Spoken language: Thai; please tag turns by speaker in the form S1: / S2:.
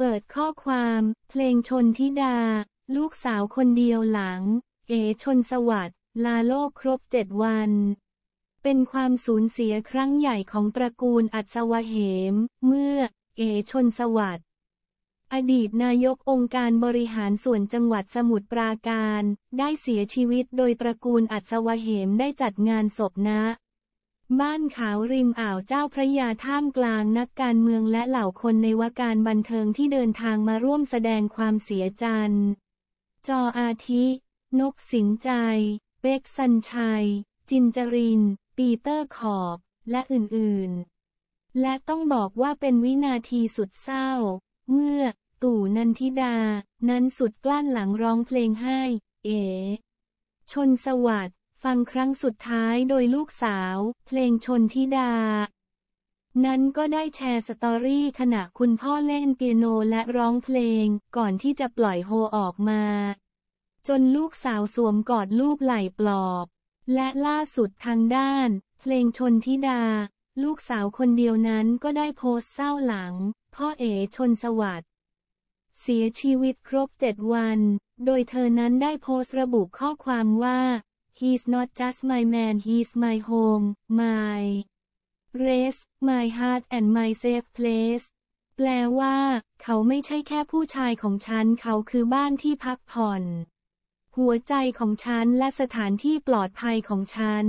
S1: เปิดข้อความ เพลงชนทิดา ลูกสาวคนเดียวหลัง เอชนสวัสดิ์ลาโลกครบเจ็ดวัน เป็นความสูญเสียครั้งใหญ่ของตระกูลอัศวเหม เมื่อ เอชนสวัสดิ์อดีตนายกองค์การบริหารส่วนจังหวัดสมุทรปราการ ได้เสียชีวิตโดยตระกูลอัศวเหมได้จัดงานศพณ บ้านขาวริมอ่าวเจ้าพระยาท่ามกลางนักการเมืองและเหล่าคนในวการบันเทิงที่เดินทางมาร่วมแสดงความเสียใจจออาทิ นกสิงใจ เบ็กสันชัย จินจริน ปีเตอร์ขอบ และอื่นๆ และต้องบอกว่าเป็นวินาทีสุดเศร้า เมื่อ ตู่นันทิดา นั้นสุดกลั้นหลังร้องเพลงให้ เอ ชนสวัสด ฟังครั้งสุดท้ายโดยลูกสาว เพลงชนทิดา นั้นก็ได้แชร์สตอรี่ขณะคุณพ่อเล่นเปียโนและร้องเพลง ก่อนที่จะปล่อยโฮออกมา จนลูกสาวสวมกอดลูกไหล่ปลอบ และล่าสุดทางด้าน เพลงชนทิดา ลูกสาวคนเดียวนั้นก็ได้โพสต์เศร้าหลัง พ่อเอ๋ชนสวัสดิ์เสียชีวิตครบเจ็ดวัน โดยเธอนั้นได้โพสต์ระบุข้อความว่า He's not just my man he's my home my rest my heart and my safe place แปลว่า เขาไม่ใช่แค่ผู้ชายของฉัน เขาคือบ้านที่พักผ่อน หัวใจของฉันและสถานที่ปลอดภัยของฉัน